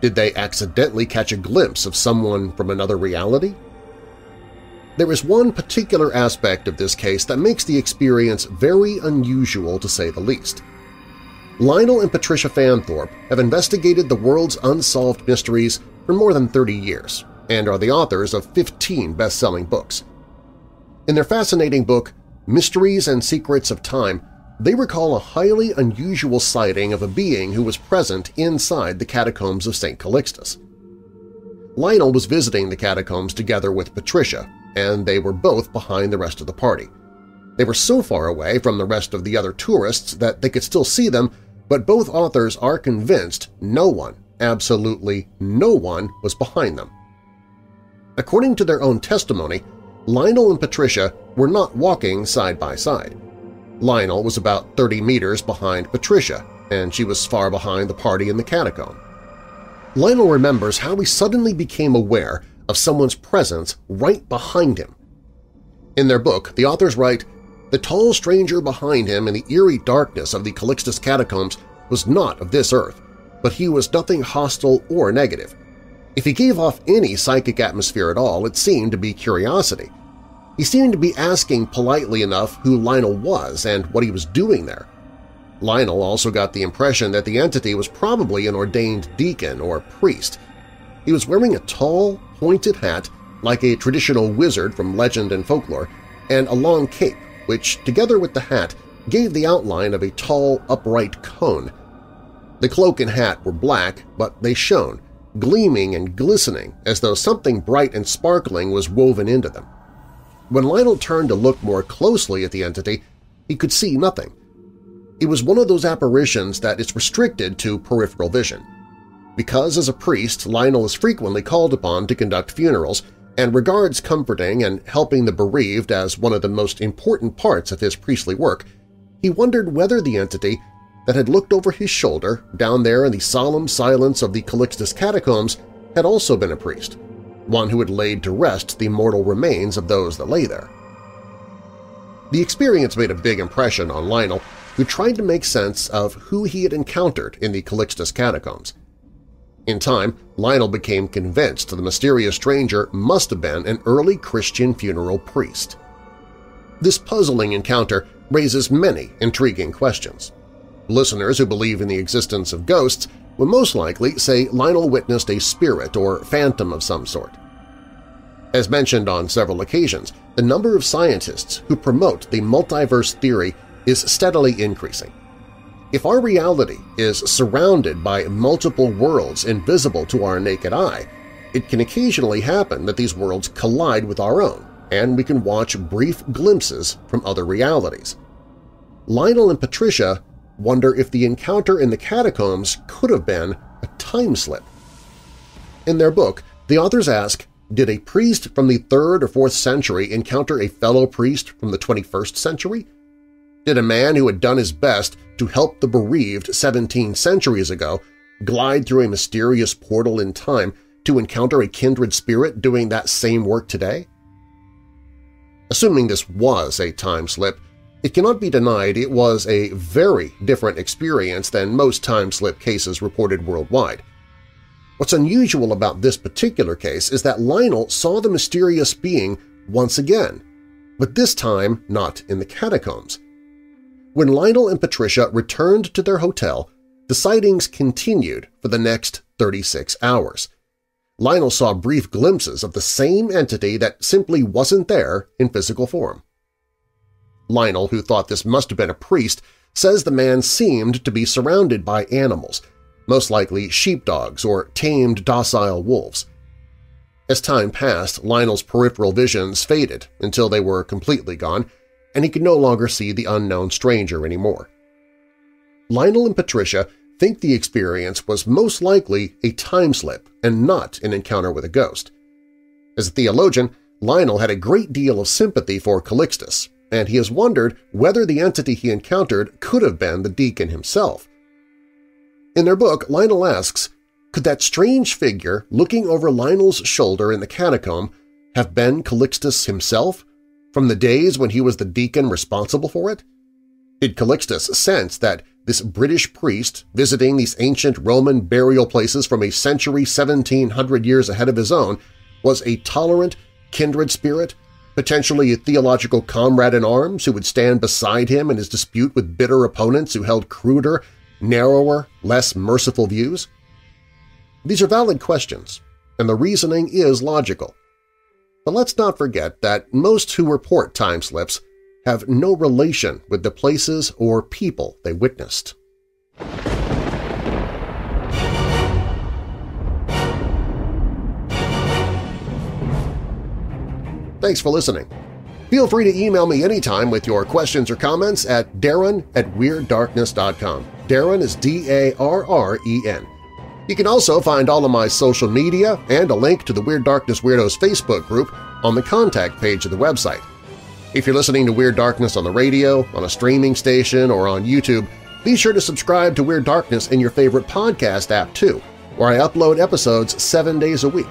Did they accidentally catch a glimpse of someone from another reality? There is one particular aspect of this case that makes the experience very unusual to say the least. Lionel and Patricia Fanthorpe have investigated the world's unsolved mysteries for more than 30 years and are the authors of 15 best-selling books. In their fascinating book, Mysteries and Secrets of Time, they recall a highly unusual sighting of a being who was present inside the catacombs of St. Callixtus. Lionel was visiting the catacombs together with Patricia, and they were both behind the rest of the party. They were so far away from the rest of the other tourists that they could still see them, but both authors are convinced no one, absolutely no one, was behind them. According to their own testimony, Lionel and Patricia were not walking side by side. Lionel was about 30 meters behind Patricia, and she was far behind the party in the catacomb. Lionel remembers how he suddenly became aware of someone's presence right behind him. In their book, the authors write, The tall stranger behind him in the eerie darkness of the Callixtus catacombs was not of this earth, but he was nothing hostile or negative. If he gave off any psychic atmosphere at all, it seemed to be curiosity. He seemed to be asking politely enough who Lionel was and what he was doing there. Lionel also got the impression that the entity was probably an ordained deacon or priest. He was wearing a tall, pointed hat like a traditional wizard from legend and folklore, and a long cape, which, together with the hat, gave the outline of a tall, upright cone. The cloak and hat were black, but they shone, gleaming and glistening as though something bright and sparkling was woven into them. When Lionel turned to look more closely at the entity, he could see nothing. It was one of those apparitions that is restricted to peripheral vision. Because as a priest, Lionel is frequently called upon to conduct funerals and regards comforting and helping the bereaved as one of the most important parts of his priestly work, he wondered whether the entity that had looked over his shoulder down there in the solemn silence of the Callixtus catacombs had also been a priest, one who had laid to rest the mortal remains of those that lay there. The experience made a big impression on Lionel, who tried to make sense of who he had encountered in the Callixtus catacombs. In time, Lionel became convinced the mysterious stranger must have been an early Christian funeral priest. This puzzling encounter raises many intriguing questions. Listeners who believe in the existence of ghosts will most likely say Lionel witnessed a spirit or phantom of some sort. As mentioned on several occasions, the number of scientists who promote the multiverse theory is steadily increasing. If our reality is surrounded by multiple worlds invisible to our naked eye, it can occasionally happen that these worlds collide with our own, and we can watch brief glimpses from other realities. Lionel and Patricia wonder if the encounter in the catacombs could have been a time slip. In their book, the authors ask, did a priest from the 3rd or 4th century encounter a fellow priest from the 21st century? Did a man who had done his best to help the bereaved 17 centuries ago glide through a mysterious portal in time to encounter a kindred spirit doing that same work today? Assuming this was a time slip, it cannot be denied it was a very different experience than most time-slip cases reported worldwide. What's unusual about this particular case is that Lionel saw the mysterious being once again, but this time not in the catacombs. When Lionel and Patricia returned to their hotel, the sightings continued for the next 36 hours. Lionel saw brief glimpses of the same entity that simply wasn't there in physical form. Lionel, who thought this must have been a priest, says the man seemed to be surrounded by animals, most likely sheepdogs or tamed docile wolves. As time passed, Lionel's peripheral visions faded until they were completely gone, and he could no longer see the unknown stranger anymore. Lionel and Patricia think the experience was most likely a time slip and not an encounter with a ghost. As a theologian, Lionel had a great deal of sympathy for Callixtus, and he has wondered whether the entity he encountered could have been the deacon himself. In their book, Lionel asks, could that strange figure looking over Lionel's shoulder in the catacomb have been Callixtus himself, from the days when he was the deacon responsible for it? Did Callixtus sense that this British priest visiting these ancient Roman burial places from a century 1700 years ahead of his own was a tolerant, kindred spirit, potentially a theological comrade in arms who would stand beside him in his dispute with bitter opponents who held cruder, narrower, less merciful views? These are valid questions, and the reasoning is logical. But let's not forget that most who report time slips have no relation with the places or people they witnessed. Thanks for listening. Feel free to email me anytime with your questions or comments at darren at WeirdDarkness.com. Darren is D-A-R-R-E-N. You can also find all of my social media and a link to the Weird Darkness Weirdos Facebook group on the contact page of the website. If you're listening to Weird Darkness on the radio, on a streaming station, or on YouTube, be sure to subscribe to Weird Darkness in your favorite podcast app too, where I upload episodes seven days a week.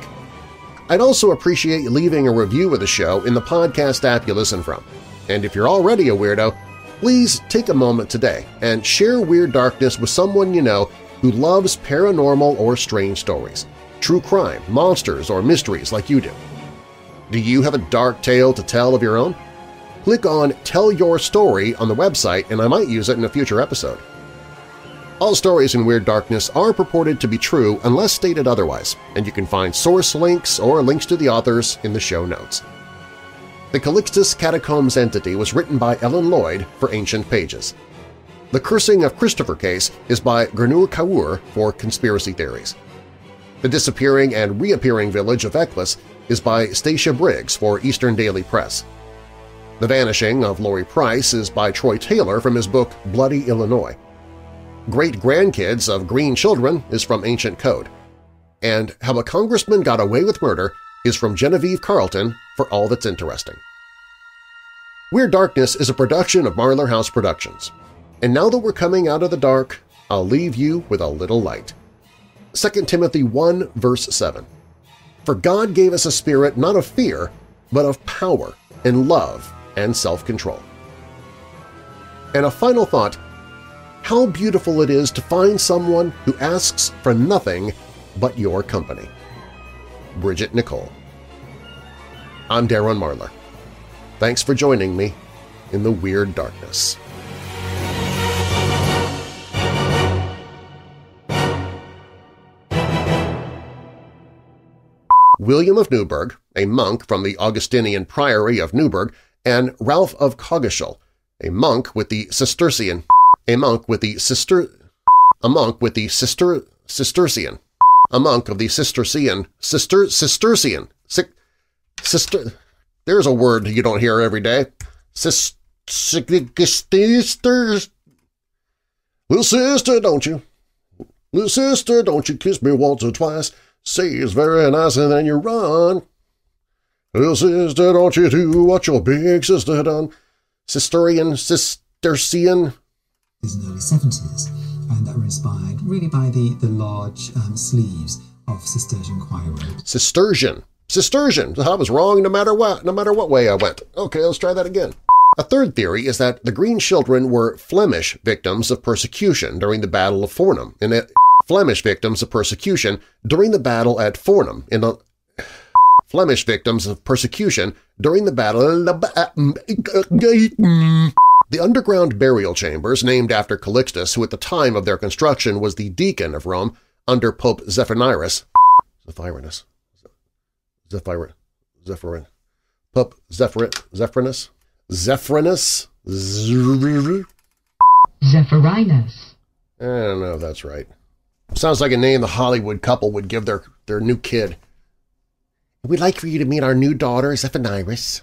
I'd also appreciate you leaving a review of the show in the podcast app you listen from. And if you're already a weirdo, please take a moment today and share Weird Darkness with someone you know who loves paranormal or strange stories, true crime, monsters, or mysteries like you do. Do you have a dark tale to tell of your own? click on Tell Your Story on the website and I might use it in a future episode. All stories in Weird Darkness are purported to be true unless stated otherwise, and you can find source links or links to the authors in the show notes. The Callixtus Catacombs entity was written by Ellen Lloyd for Ancient Pages. The Cursing of Christopher Case is by Granur Kaur for Conspiracy Theories. The Disappearing and Reappearing Village of Eccles is by Stacia Briggs for Eastern Daily Press. The Vanishing of Lory Price is by Troy Taylor from his book Bloody Illinois. Great-Grandkids of Green Children is from Ancient Code. And How a Congressman Got Away with Murder is from Genevieve Carlton for All That's Interesting. Weird Darkness is a production of Marlar House Productions. And now that we're coming out of the dark, I'll leave you with a little light. 2 Timothy 1 verse 7 For God gave us a spirit not of fear, but of power and love and self-control. And a final thought, how beautiful it is to find someone who asks for nothing but your company. Bridget Nicole I'm Darren Marlar. Thanks for joining me in the Weird Darkness. William of Newburgh, a monk from the Augustinian Priory of Newburgh, and Ralph of Coggeshall, a monk with the Cistercian, a monk with the Sister, a monk with the Sister Cistercian, a monk of the Cistercian, Sister Cistercian, Sister. There's a word you don't hear every day. Sisters. Little sister, don't you? Little sister, don't you kiss me once or twice? Say it's very nice and then you run. Little sister, don't you do what your big sister done? Sisterian, Cistercian? In the early 70s, and that were inspired really by the, the large um, sleeves of Cistercian choir robes. Cistercian. Cistercian. I was wrong no matter what, no matter what way I went. Okay, let's try that again. A third theory is that the Green Children were Flemish victims of persecution during the Battle of Fornham, and Flemish victims of persecution during the battle at Fornham in the Flemish victims of persecution during the battle uh, mm, uh, mm. The underground burial chambers named after Callixtus, who at the time of their construction was the deacon of Rome under Pope Zephyrinus, Zephyrinus, Zephyrin, Zephyrin, Pope Zephyrin, Zephyrinus, Zephyrinus, Zephyrinus. I don't know if that's right. Sounds like a name the Hollywood couple would give their, their new kid. We'd like for you to meet our new daughter, Zephaniris.